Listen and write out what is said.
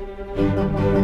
Música